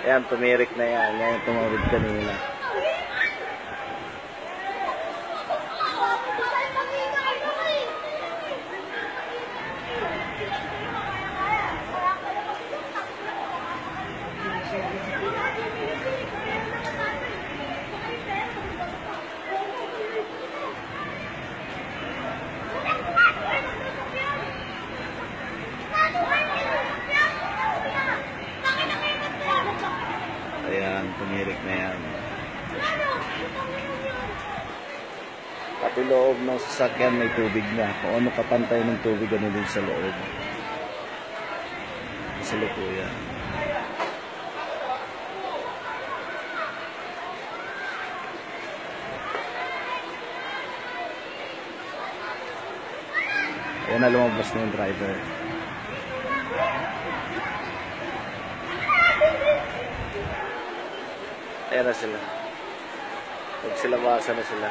Ayan, tumirik na yan. Yan tumawid kanina. Ayan, tumirik na yan. Pati loob ng sasakyan may tubig na. Kung ano kapantay ng tubig, ano din sa loob. Sa lukuyan. Ayan na lumabas na yung driver. Ayan na sila. Nagsilabasa na sila.